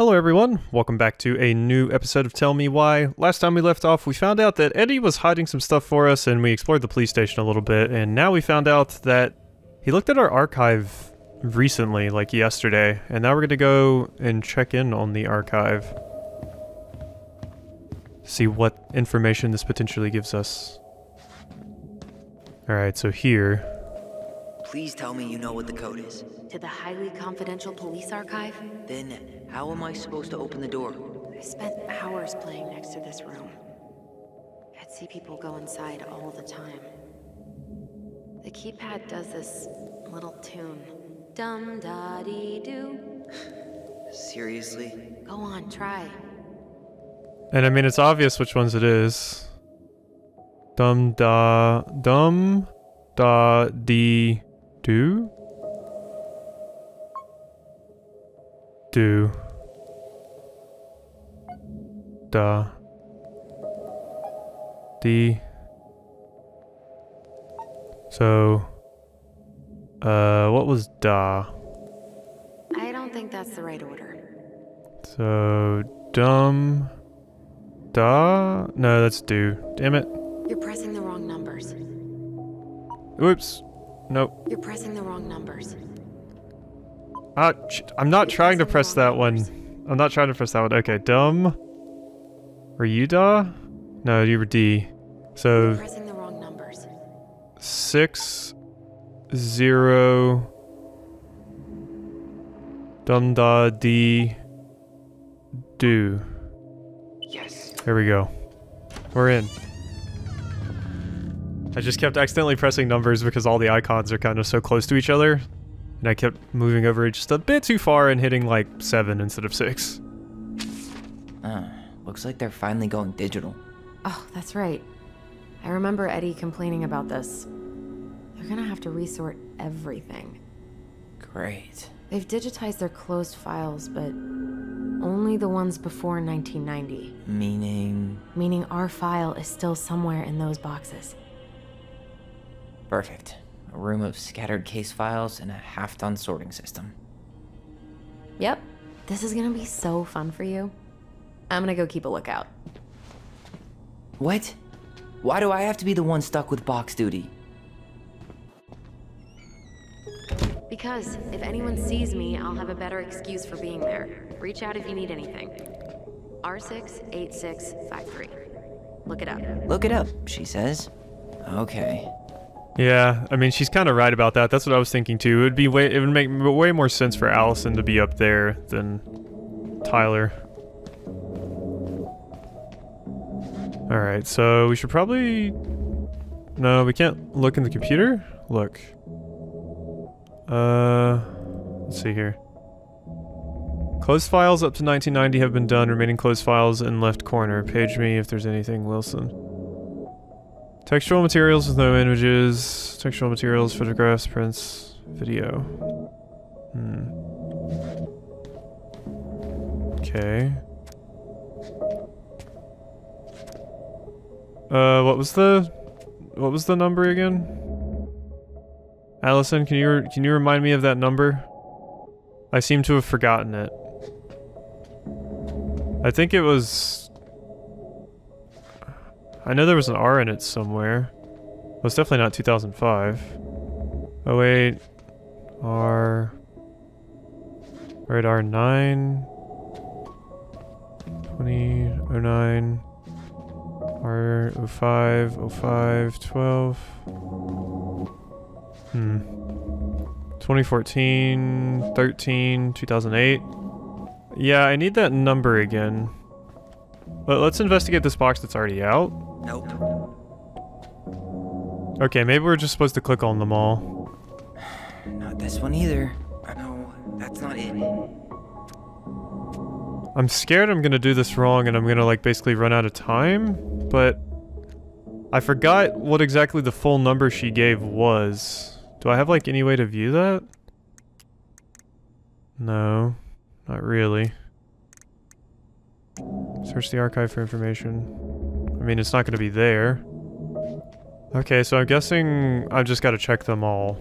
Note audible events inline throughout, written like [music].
Hello everyone, welcome back to a new episode of Tell Me Why. Last time we left off, we found out that Eddie was hiding some stuff for us and we explored the police station a little bit, and now we found out that he looked at our archive recently, like yesterday, and now we're gonna go and check in on the archive. See what information this potentially gives us. Alright, so here. Please tell me you know what the code is. To the highly confidential police archive? Then, how am I supposed to open the door? I spent hours playing next to this room. I'd see people go inside all the time. The keypad does this little tune. Dum da dee doo. [laughs] Seriously? Go on, try. And I mean, it's obvious which ones it is. Dum da dum da dee do do da D. So, uh, what was da? I don't think that's the right order. So, dum da? No, that's do. Damn it. You're pressing the wrong numbers. Oops. Nope. You're pressing the wrong numbers. Ah, I'm not trying to press that one. I'm not trying to press that one. Okay, dumb. Were you da? No, you were D. You're So pressing the wrong numbers. six zero dum da D do. Yes. There we go. We're in. I just kept accidentally pressing numbers because all the icons are kind of so close to each other. And I kept moving over just a bit too far and hitting like 7 instead of 6. Uh, looks like they're finally going digital. Oh, that's right. I remember Eddie complaining about this. They're gonna have to resort everything. Great. They've digitized their closed files, but only the ones before 1990. Meaning. Meaning our file is still somewhere in those boxes. Perfect. A room of scattered case files and a half done sorting system. Yep. This is gonna be so fun for you. I'm gonna go keep a lookout. What? Why do I have to be the one stuck with box duty? Because if anyone sees me, I'll have a better excuse for being there. Reach out if you need anything. R68653. Look it up. Look it up, she says. Okay. Yeah, I mean she's kind of right about that. That's what I was thinking too. It would be way it would make way more sense for Alyson to be up there than Tyler. All right, so we should probably No, we can't look in the computer. Look. Uh let's see here. Closed files up to 1990 have been done. Remaining closed files in left corner. Page me if there's anything, Wilson. Textual materials with no images. Textual materials, photographs, prints, video. Hmm. Okay. Uh, what was the, what was the number again? Alyson, can you can you remind me of that number? I seem to have forgotten it. I think it was I know there was an R in it somewhere. Well, it's definitely not 2005. Oh wait, R. Right, R9. 2009. R05, 05, 12. Hmm. 2014, 13, 2008. Yeah, I need that number again. But let's investigate this box that's already out. Nope. Okay, maybe we're just supposed to click on them all. Not this one either. No, that's not it. I'm scared I'm gonna do this wrong and I'm gonna like basically run out of time, but I forgot what exactly the full number she gave was. Do I have like any way to view that? No, not really. Search the archive for information. I mean, it's not gonna be there. Okay, so I'm guessing I've just gotta check them all.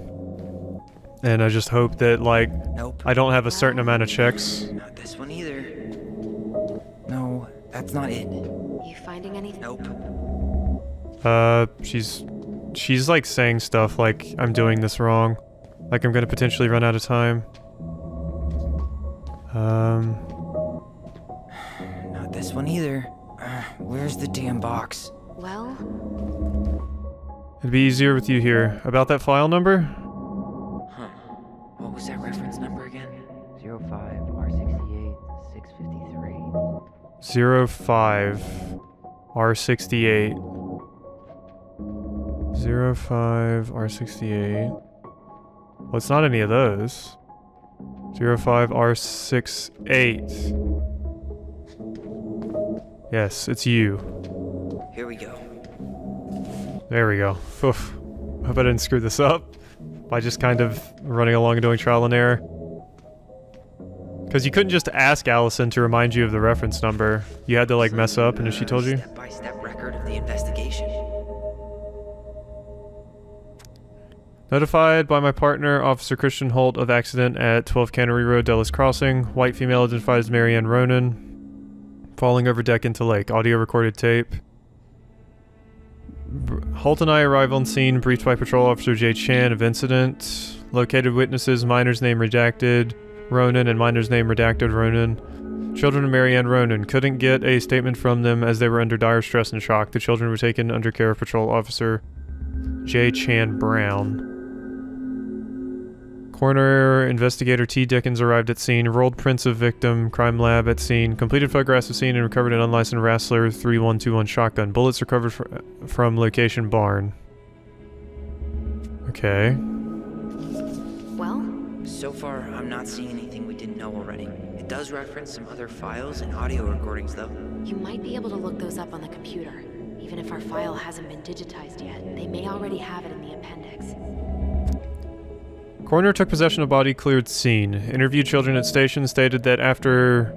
And I just hope that, like, Nope. I don't have a certain amount of checks. Not this one either. No, that's not it. You finding anything? Nope. Uh, she's she's like saying stuff like I'm doing this wrong, like I'm gonna potentially run out of time. Um, [sighs] Not this one either. Where's the damn box? Well, it'd be easier with you here. About that file number? Huh. What was that reference number again? 05 R68 653. 05 R68 05 R68 Well, it's not any of those. 05 R68 Yes, it's you. Here we go. There we go. Oof. Hope I didn't screw this up by just kind of running along and doing trial and error. Because you couldn't just ask Alyson to remind you of the reference number. You had to like mess up, and if she told you. Step by step record of the investigation. Notified by my partner, Officer Christian Holt, of accident at 12 Cannery Road, Delos Crossing. White female identified as Marianne Ronan. Falling over deck into lake. Audio recorded tape. Holt and I arrive on scene, briefed by Patrol Officer Jay Chan of incident. Located witnesses, minor's name redacted, Ronan, and minor's name redacted, Ronan. Children of Marianne Ronan couldn't get a statement from them as they were under dire stress and shock. The children were taken under care of Patrol Officer Jay Chan Brown. Coroner investigator T. Dickens arrived at scene, rolled prints of victim, crime lab at scene, completed photographs of scene, and recovered an unlicensed Rassler 3121 shotgun. Bullets recovered fr- from location barn. Okay. well, So far, I'm not seeing anything we didn't know already. It does reference some other files and audio recordings, though. you might be able to look those up on the computer. Even if our file hasn't been digitized yet, they may already have it in the appendix. Coroner took possession of body, cleared scene. Interviewed children at station stated that after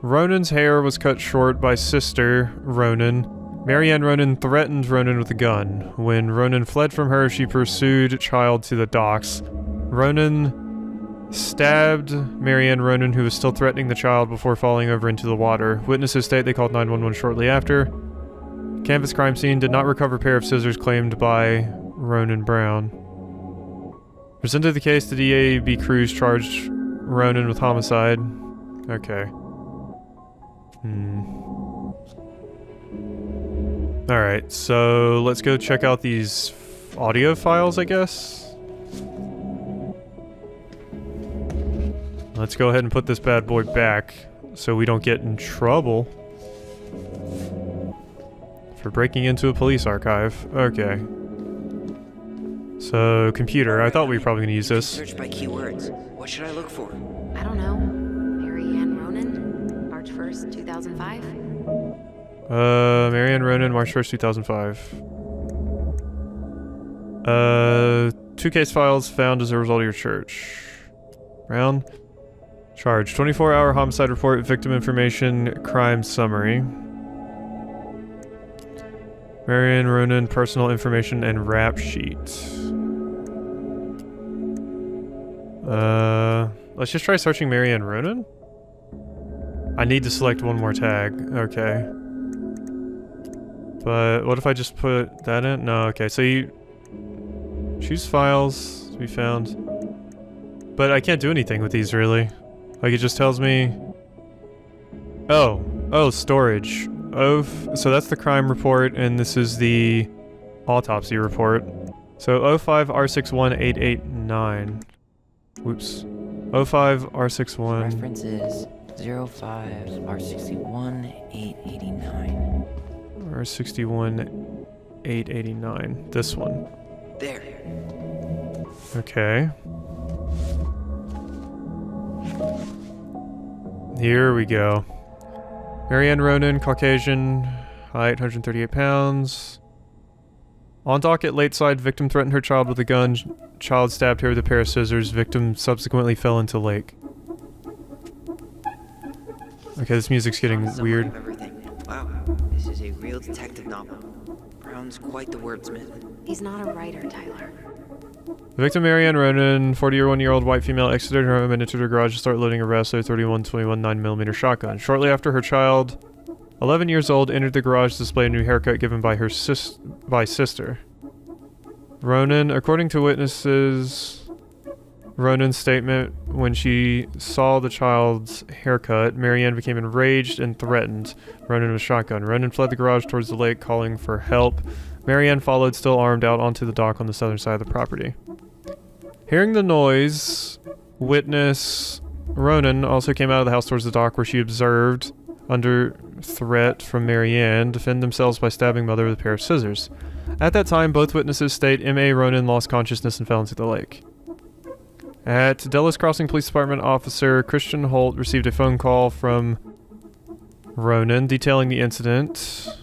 Ronan's hair was cut short by sister Ronan, Marianne Ronan threatened Ronan with a gun. When Ronan fled from her, she pursued child to the docks. Ronan stabbed Marianne Ronan, who was still threatening the child, before falling over into the water. Witnesses state they called 911 shortly after. Canvas crime scene did not recover pair of scissors claimed by Ronan Brown. Presented the case, the DAB Cruz charged Ronan with homicide. Okay. Hmm. Alright, so let's go check out these audio files, I guess. Let's go ahead and put this bad boy back so we don't get in trouble for breaking into a police archive. Okay. So, computer. I thought we were probably going to use this. Search by keywords. What should I look for? I don't know. Mary Ann Ronan? March 1st, 2005? Uh, Marianne Ronan, March 1st, 2005. Uh, two case files found as a result of your church. Round. Charge. 24 hour homicide report, victim information, crime summary. Marianne Ronan, personal information, and rap sheet. Uh, let's just try searching Marianne Ronan. I need to select one more tag. Okay. But what if I just put that in? No, okay. So you choose files to be found. But I can't do anything with these really. Like it just tells me Oh, oh, storage. Oh, so that's the crime report and this is the autopsy report. So 05 R61889. Whoops. 05 R61 Reference is 05 R61 889. R61 889. This one. There. Okay. Here we go. Marianne Ronan, Caucasian, height 138 pounds. On docket, late side, victim threatened her child with a gun. Child stabbed her with a pair of scissors. Victim subsequently fell into lake. Okay, this music's getting weird. Wow, this is a real detective novel. Brown's quite the wordsmith. He's not a writer, Tyler. The victim, Marianne Ronan, 41-year-old white female, exited her home and entered her garage to start loading a Rassler 31-21 9mm shotgun. Shortly after her child, 11 years old, entered the garage to display a new haircut given by her sis by sister. Ronan, according to witnesses, Ronan's statement when she saw the child's haircut, Marianne became enraged and threatened Ronan a shotgun. Ronan fled the garage towards the lake, calling for help. Marianne followed, still armed, out onto the dock on the southern side of the property. Hearing the noise, witness Ronan also came out of the house towards the dock where she observed, under threat from Marianne, defend themselves by stabbing Mother with a pair of scissors. At that time, both witnesses state M.A. Ronan lost consciousness and fell into the lake. At Delos Crossing Police Department, Officer Christian Holt received a phone call from Ronan detailing the incident.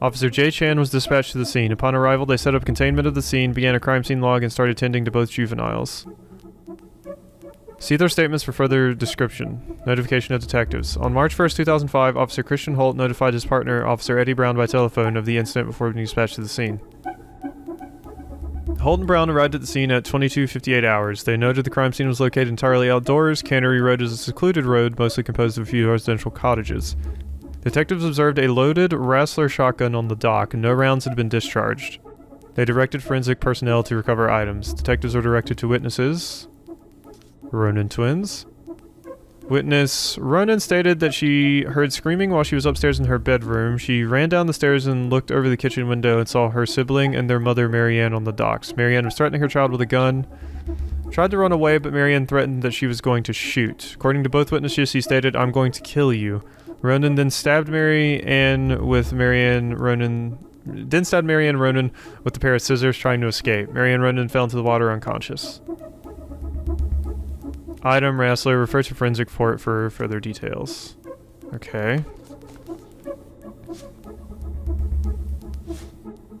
Officer Jay Chan was dispatched to the scene. Upon arrival, they set up containment of the scene, began a crime scene log, and started tending to both juveniles. See their statements for further description. Notification of detectives. On March 1st, 2005, Officer Christian Holt notified his partner, Officer Eddie Brown, by telephone of the incident before being dispatched to the scene. Holt and Brown arrived at the scene at 22.58 hours. They noted the crime scene was located entirely outdoors. Cannery Road is a secluded road, mostly composed of a few residential cottages. Detectives observed a loaded Rassler shotgun on the dock. No rounds had been discharged. They directed forensic personnel to recover items. Detectives were directed to witnesses. Ronan twins. Witness Ronan stated that she heard screaming while she was upstairs in her bedroom. She ran down the stairs and looked over the kitchen window and saw her sibling and their mother, Marianne, on the docks. Marianne was threatening her child with a gun. Tried to run away, but Marianne threatened that she was going to shoot. According to both witnesses, he stated, I'm going to kill you. Ronan then stabbed Marianne with Marianne Ronan then stabbed Marianne Ronan with a pair of scissors trying to escape. Marianne Ronan fell into the water unconscious. Item Rassler, refer to forensic report for further details. Okay.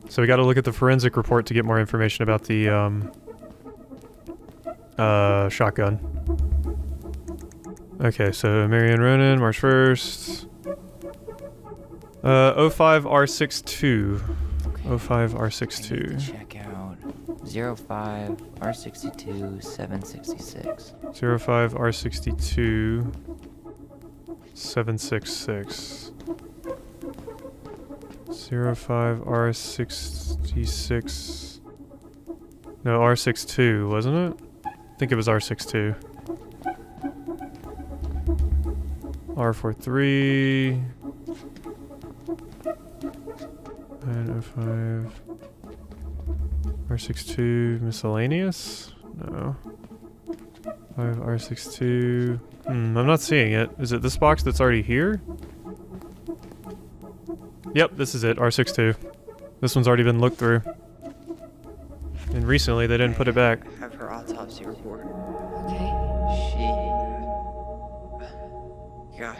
So we gotta look at the forensic report to get more information about the, um, uh, shotgun. Okay, so Marion Ronan, March 1st. Uh, 05R62. Okay. 05R62. Check out 05 R62 766. 05R62. 766. 05R66. No, R62, wasn't it? I think it was R62. R43. 905. R62 miscellaneous? No. 5 R62. Hmm, I'm not seeing it. Is it this box that's already here? Yep, this is it. R62. This one's already been looked through. And recently they didn't put it back. Have her autopsy report. Okay. She. God,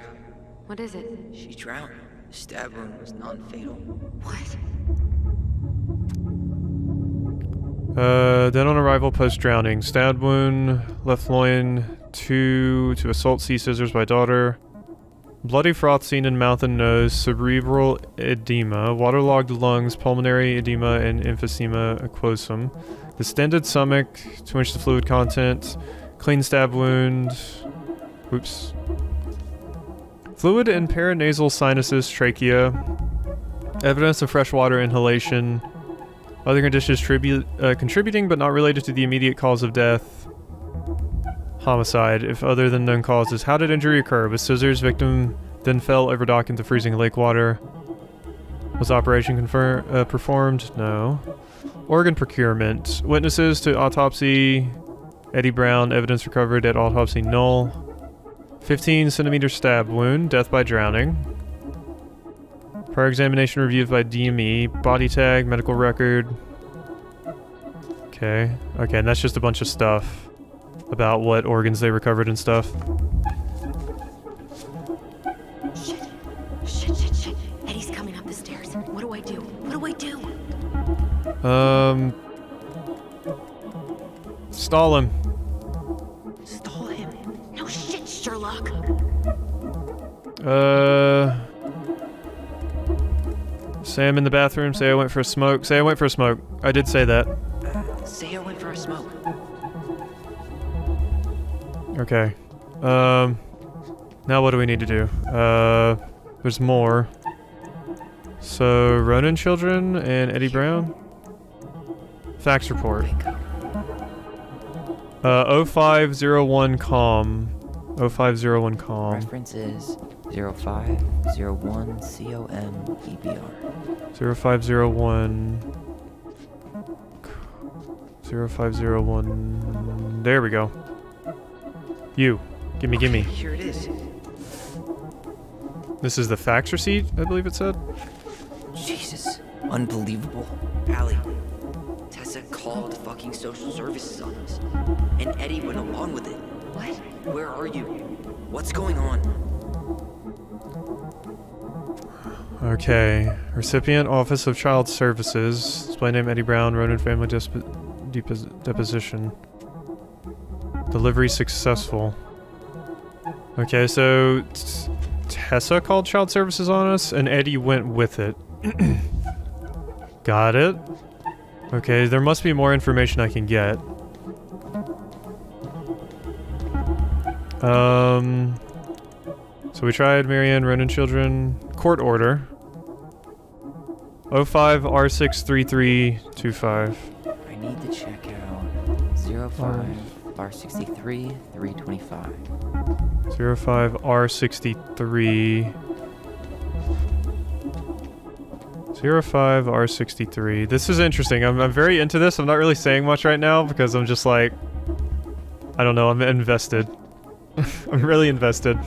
What is it? she drowned. The stab wound was non fatal. What? Uh, then on arrival, post drowning. Stab wound, left loin, two to assault sea scissors by daughter. Bloody froth seen in mouth and nose, cerebral edema, waterlogged lungs, pulmonary edema, and emphysema aquosum. Distended stomach, to which the fluid content, clean stab wound. Oops. Fluid in paranasal sinuses, trachea. Evidence of freshwater inhalation. Other conditions uh, contributing but not related to the immediate cause of death. Homicide, if other than known causes. How did injury occur? With scissors, victim then fell over dock into freezing lake water. Was operation confirm- uh, performed? No. Organ procurement. Witnesses to autopsy. Eddie Brown, evidence recovered at autopsy null. 15 centimeter stab wound, death by drowning. Prior examination reviewed by DME, body tag, medical record. Okay, okay, and that's just a bunch of stuff about what organs they recovered and stuff. Shit. Shit, shit, shit. Eddie's coming up the stairs. What do I do? What do I do? Um, stall him. Stall him. No shit, Sherlock. Uh, say I'm in the bathroom. Say I went for a smoke. Say I went for a smoke. I did say that. Say I went for a smoke. Okay. Um, now what do we need to do? Uh, there's more. So, Ronan children and Eddie Brown? Fax report. Uh, 0501 com. 0501 com. Reference is 0501 COM EBR. 0501. 0501. There we go. You. Gimme, gimme. Here it is. This is the fax receipt, I believe it said. Jesus. Unbelievable. Allie. Tessa called fucking social services on us. And Eddie went along with it. What? Where are you? What's going on? Okay. Recipient, Office of Child Services. Display name Eddie Brown, Ronan Family depos- Deposition. Delivery successful. Okay, so Tessa called Child Services on us, and Eddie went with it. [clears throat] Got it. Okay, there must be more information I can get. Um. So we tried Marianne Ronan Children. Court order. 05 R63325. I need to check out 05 R63 325. 05 R63. 05 R63. This is interesting. I'm, I'm very into this. I'm not really saying much right now because I'm just like. I don't know. I'm invested. [laughs] I'm really invested.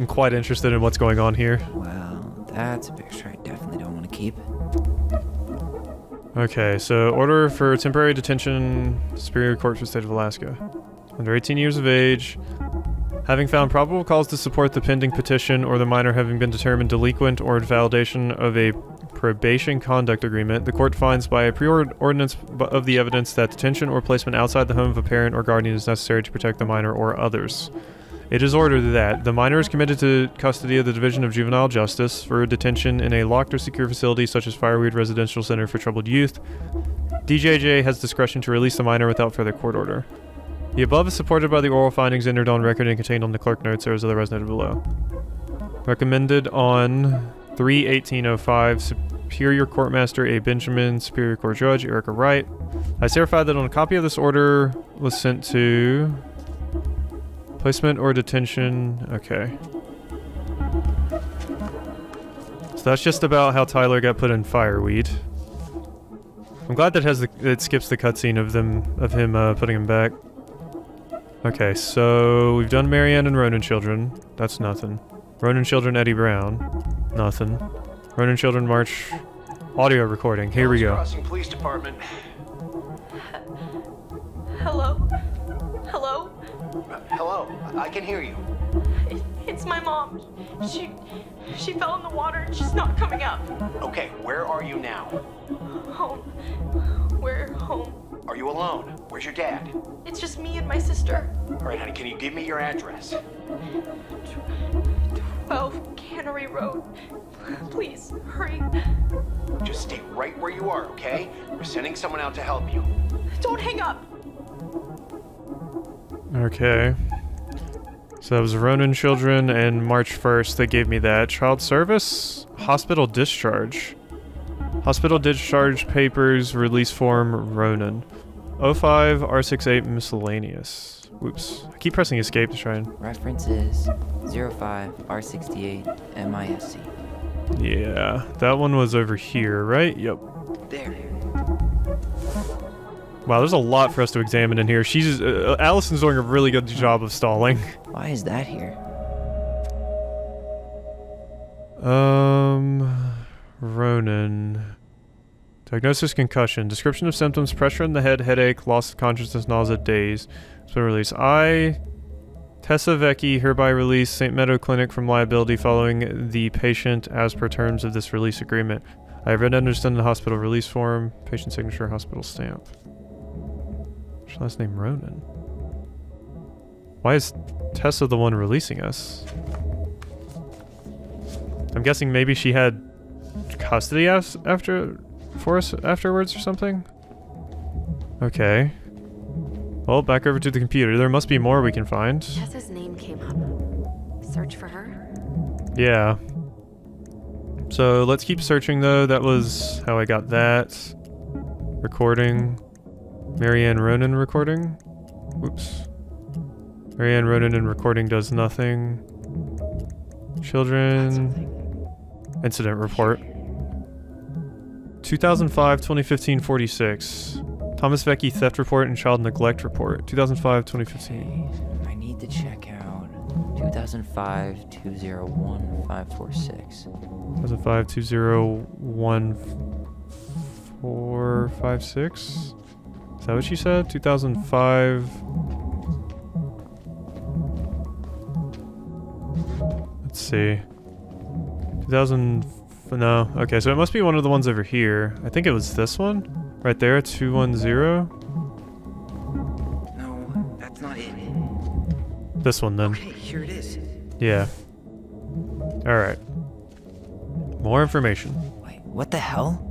I'm quite interested in what's going on here. Well, that's a picture I definitely don't want to keep. Okay, so order for temporary detention, Superior Court for State of Alaska. Under 18 years of age, having found probable cause to support the pending petition or the minor having been determined delinquent or invalidation of a probation conduct agreement, the court finds by a preordinance of the evidence that detention or placement outside the home of a parent or guardian is necessary to protect the minor or others. It is ordered that the minor is committed to custody of the Division of Juvenile Justice for detention in a locked or secure facility such as Fireweed Residential Center for Troubled Youth. DJJ has discretion to release the minor without further court order. The above is supported by the oral findings entered on record and contained on the clerk notes as otherwise noted below. Recommended on 3-1805 Superior Courtmaster A. Benjamin, Superior Court Judge Erica Wright. I certify that on a copy of this order was sent to Placement or detention. Okay. So that's just about how Tyler got put in fireweed. I'm glad that has the it skips the cutscene of them of him uh, putting him back. Okay, so we've done Marianne and Ronan children. That's nothing. Ronan children Eddie Brown. Nothing. Ronan children March audio recording. Here we go. Crossing Police Department. Hello? Hello? I can hear you. It's my mom. She she fell in the water and she's not coming up. Okay, where are you now? Home. We're home. Are you alone? Where's your dad? It's just me and my sister. All right, honey, can you give me your address? 12 Cannery Road. Please, hurry. Just stay right where you are, okay? We're sending someone out to help you. Don't hang up. Okay. So that was Ronan Children and March 1st that gave me that. Child service? Hospital discharge. Hospital discharge papers, release form, Ronan. 05 R68 miscellaneous. Whoops. I keep pressing escape to try and. Reference is 05 R68 MISC. Yeah, that one was over here, right? Yep. There. Wow, there's a lot for us to examine in here. She's. Uh, Alyson's doing a really good job of stalling. Why is that here? Um, Ronan. Diagnosis concussion. Description of symptoms pressure in the head, headache, loss of consciousness, nausea, daze. So release. I, Tessa Vecchi, hereby release St. Meadow Clinic from liability following the patient as per terms of this release agreement. I have read and understand the hospital release form, patient signature, hospital stamp. Last name Ronan? Why is Tessa the one releasing us? I'm guessing maybe she had custody as after for us afterwards or something? Okay. Well, back over to the computer. There must be more we can find. Tessa's name came up. Search for her? Yeah. So let's keep searching though. That was how I got that. Recording. Marianne Ronan recording. Oops. Marianne Ronan in recording does nothing. Children. Incident report. 2005, 2015, 46. Thomas Vecchi theft report and child neglect report. 2005, 2015. I need to check out 2005 201 546. 2005, 201, 456? That what you said? 2005. Let's see. 2000. No. Okay, so it must be one of the ones over here. I think it was this one. Right there, 210. No, that's not it. This one then. Okay, here it is. Yeah. Alright. More information. Wait, what the hell?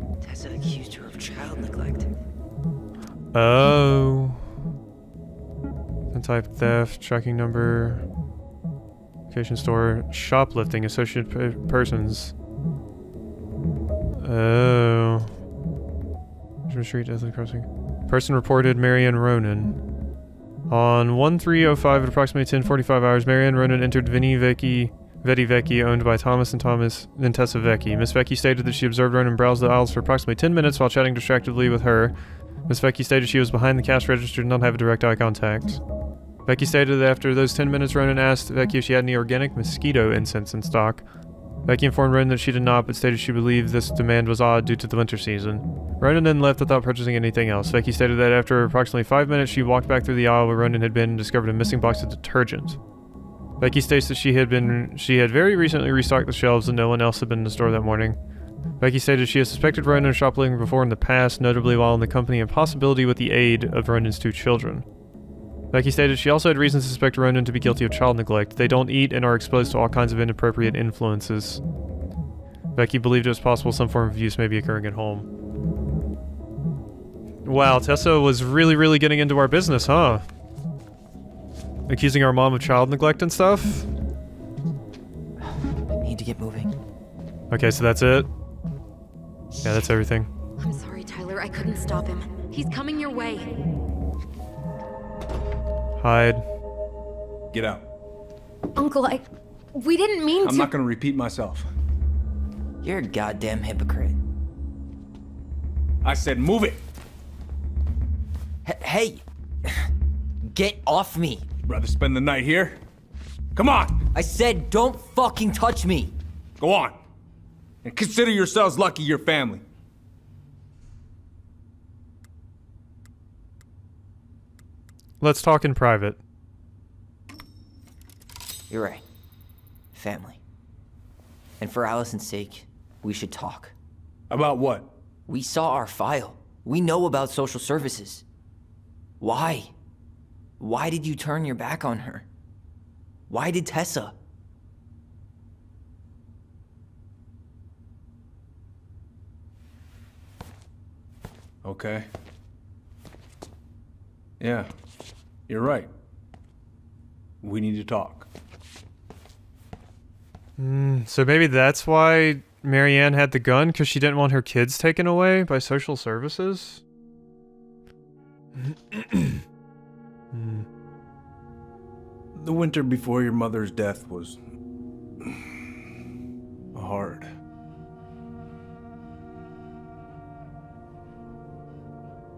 Oh. And type theft, tracking number, location store, shoplifting, associated per persons. Oh. Street, Delos Crossing. Person reported Marianne Ronan. On 1305 at approximately 1045 hours, Marianne Ronan entered Vinny Vecchi, Vetti Vecchi, owned by Thomas and Thomas and Tessa Vecchi. Miss Vecchi stated that she observed Ronan browse the aisles for approximately 10 minutes while chatting distractedly with her. Miss Vecchi stated she was behind the cash register and did not have a direct eye contact. Vecchi stated that after those 10 minutes, Ronan asked Vecchi if she had any organic mosquito incense in stock. Vecchi informed Ronan that she did not, but stated she believed this demand was odd due to the winter season. Ronan then left without purchasing anything else. Vecchi stated that after approximately five minutes, she walked back through the aisle where Ronan had been and discovered a missing box of detergent. Vecchi states that she had been she had very recently restocked the shelves and no one else had been in the store that morning. Vecchi stated she has suspected Ronan of shoplifting before in the past, notably while in the company and possibility with the aid of Ronan's two children. Vecchi stated she also had reason to suspect Ronan to be guilty of child neglect. They don't eat and are exposed to all kinds of inappropriate influences. Vecchi believed it was possible some form of abuse may be occurring at home. Wow, Tessa was really, really getting into our business, huh? Accusing our mom of child neglect and stuff? [sighs] Need to get moving. Okay, so that's it? Yeah, that's everything. I'm sorry, Tyler. I couldn't stop him. He's coming your way. Hide. Get out. Uncle, I. We didn't mean to I'm not gonna repeat myself. You're a goddamn hypocrite. I said move it. H- hey! Get off me! Rather spend the night here? Come on, I said don't fucking touch me! go on. And consider yourselves lucky your family. Let's talk in private. You're right. Family. And for Alyson's sake, we should talk. About what? We saw our file. We know about social services. Why? Why did you turn your back on her? Why did Tessa? Okay. Yeah, you're right. We need to talk. So maybe that's why Marianne had the gun, because she didn't want her kids taken away by social services? Hmm. [clears throat] The winter before your mother's death was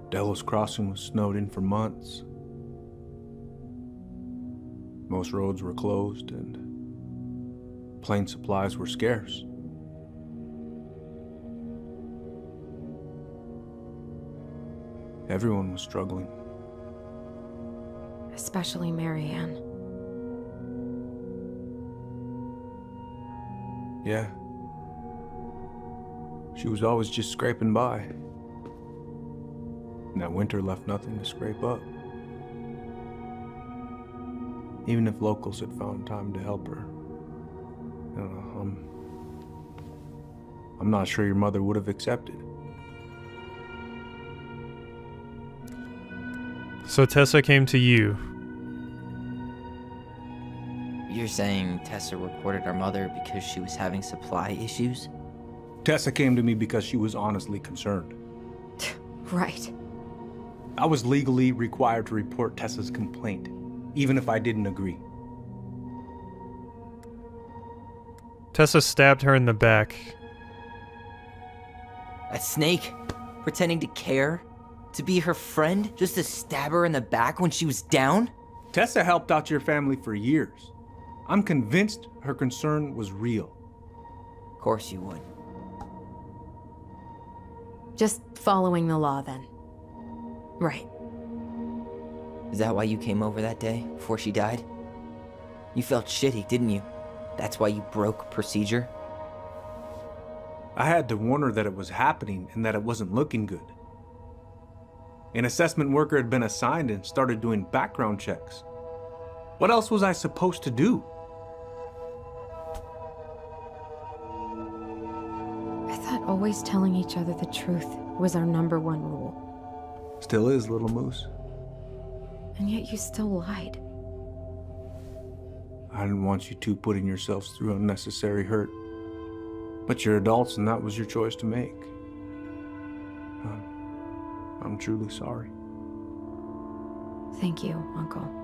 Delos Crossing was snowed in for months. Most roads were closed and plane supplies were scarce. Everyone was struggling. Especially Marianne. Yeah. She was always just scraping by and that winter left nothing to scrape up. Even if locals had found time to help her. I'm, I'm not sure your mother would have accepted. So Tessa came to you. You're saying Tessa recorded our mother because she was having supply issues? Tessa came to me because she was honestly concerned. [laughs] right. I was legally required to report Tessa's complaint, even if I didn't agree. Tessa stabbed her in the back. A snake? Pretending to care? To be her friend? Just to stab her in the back when she was down? Tessa helped out your family for years. I'm convinced her concern was real. Of course you would. Just following the law then. Right. Is that why you came over that day, before she died? You felt shitty, didn't you? That's why you broke procedure? I had to warn her that it was happening and that it wasn't looking good. An assessment worker had been assigned and started doing background checks. What else was I supposed to do? I thought always telling each other the truth was our number one rule. Still is, little moose. And yet you still lied. I didn't want you two putting yourselves through unnecessary hurt. But you're adults and that was your choice to make. I'm, I'm truly sorry. Thank you, Uncle.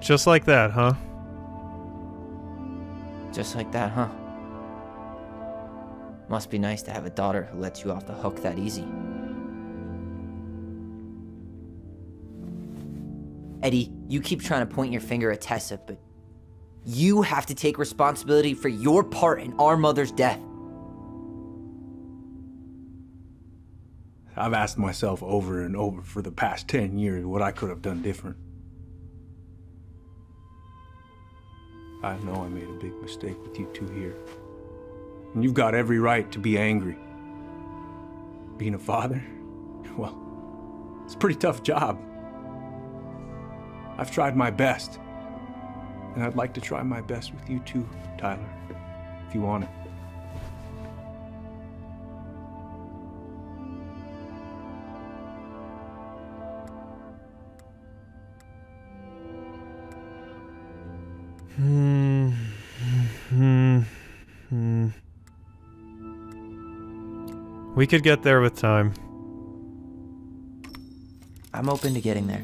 Just like that, huh? Just like that, huh? Must be nice to have a daughter who lets you off the hook that easy. Eddie, you keep trying to point your finger at Tessa, but you have to take responsibility for your part in our mother's death. I've asked myself over and over for the past 10 years what I could have done different. I know I made a big mistake with you two here. And you've got every right to be angry. Being a father? [laughs] Well, it's a pretty tough job. I've tried my best. And I'd like to try my best with you too, Tyler, if you want it. Hmm. We could get there with time. I'm open to getting there.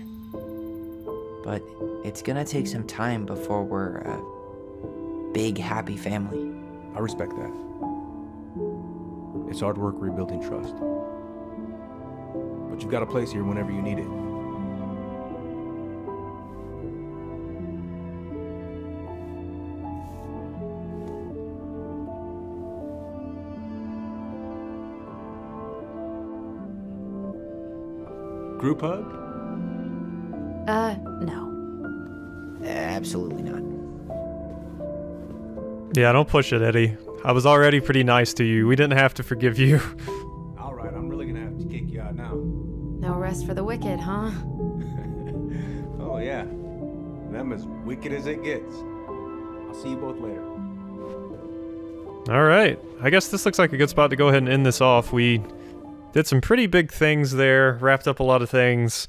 But it's gonna take some time before we're a big, happy family. I respect that. It's hard work rebuilding trust. But you've got a place here whenever you need it. Group hug? Uh, no. Absolutely not. Yeah, don't push it, Eddie. I was already pretty nice to you. We didn't have to forgive you. [laughs] All right, I'm really gonna have to kick you out now. No rest for the wicked, huh? [laughs] Oh, yeah. Them as wicked as it gets. I'll see you both later. All right. I guess this looks like a good spot to go ahead and end this off. We did some pretty big things there, wrapped up a lot of things,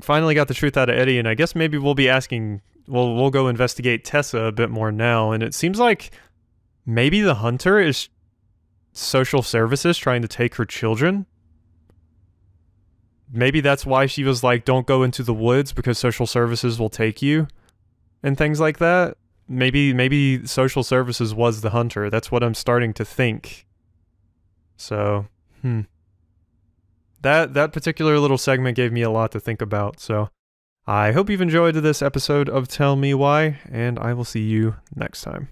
finally got the truth out of Eddie, and I guess maybe we'll be asking, well, we'll go investigate Tessa a bit more now. And it seems like maybe the hunter is social services trying to take her children. Maybe that's why she was like, don't go into the woods because social services will take you and things like that. Maybe maybe social services was the hunter. That's what I'm starting to think. So, hmm. That that particular little segment gave me a lot to think about. So, I hope you've enjoyed this episode of Tell Me Why, and I will see you next time.